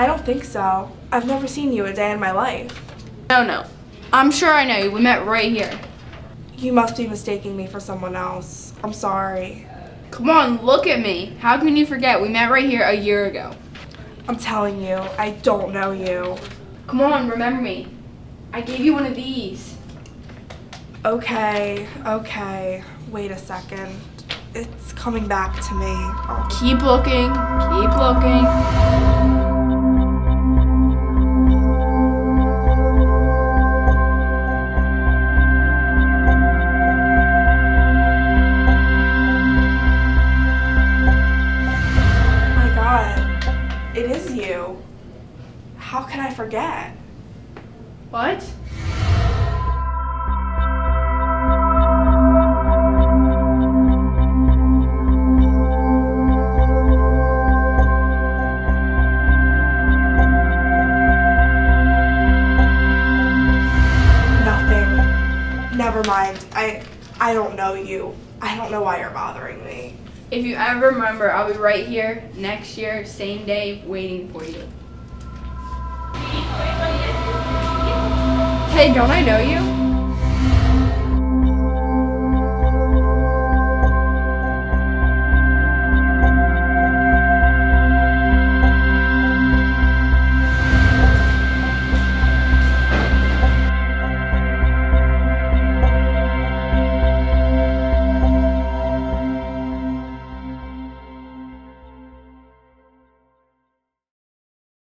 I don't think so. I've never seen you a day in my life. No, no. I'm sure I know you. We met right here. You must be mistaking me for someone else. I'm sorry. Come on, look at me. How can you forget? We met right here a year ago. I'm telling you, I don't know you. Come on, remember me. I gave you one of these. Okay, okay. Wait a second. It's coming back to me. Keep looking, keep looking. God. It is you. How can I forget? What? Nothing. Never mind. I I don't know you. I don't know why you're bothering me. If you ever remember, I'll be right here next year, same day, waiting for you. Hey, don't I know you?